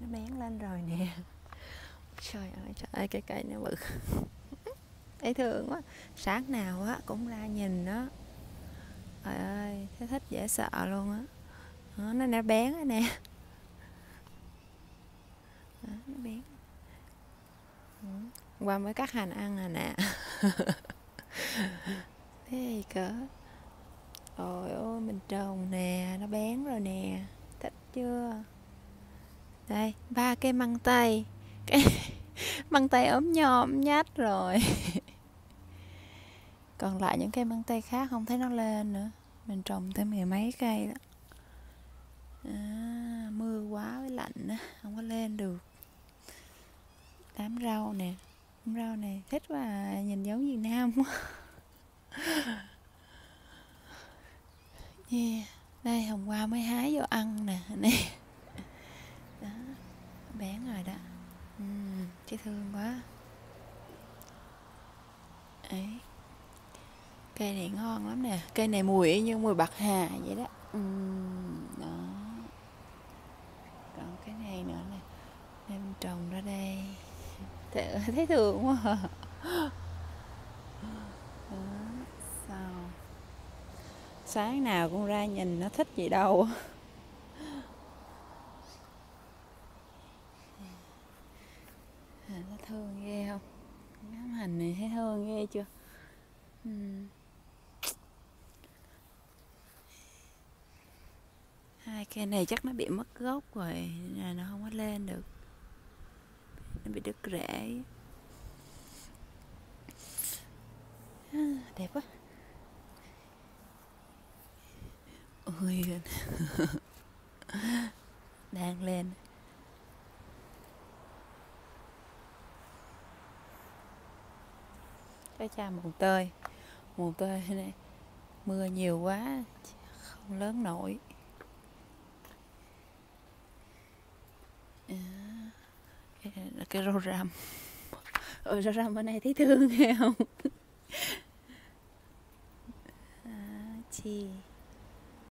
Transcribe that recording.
nó bén lên rồi nè. Trời ơi trời ơi cái cây nó bự. Ấy thương quá. Sáng nào á cũng ra nhìn nó trời ơi thấy thích dễ sợ luôn á. Ờ, nó nó bén rồi nè. Đó, nó bén. Ừ. qua mới cắt hành ăn à nè. Thế gì cỡ. Ôi ôi mình trồng nè nó bén rồi nè. Thích chưa? Đây ba cây măng tây cái măng tây ốm nhom nhát rồi. Còn lại những cây măng tây khác không thấy nó lên nữa. Mình trồng thêm mười mấy cây đó. À, mưa quá với lạnh á không có lên được. Đám rau nè đám rau này thích quá à, nhìn giống Việt Nam quá. Yeah. đây hôm qua mới hái vô ăn nè nè đó bén rồi đó ừ, chị thương quá. Ấy cây này ngon lắm nè. Cây này mùi như mùi bạc hà vậy đó. Ừ, đó. Còn cái này nữa nè. Em trồng ra đây. Thấy thương quá à. đó, sao? Sáng nào cũng ra nhìn nó thích gì đâu à, nó thương ghê không? Ngắm hình này thấy thương ghê chưa? Uhm. hai cây này chắc nó bị mất gốc rồi nên là nó không có lên được. Nó bị đứt rễ. À, đẹp quá. Ôi đang lên. Cái cha mùng tơi. Mùng tơi này mưa nhiều quá không lớn nổi. À, cái, cái rau răm ôi rau răm bên này thấy thương nghe không? À, chi?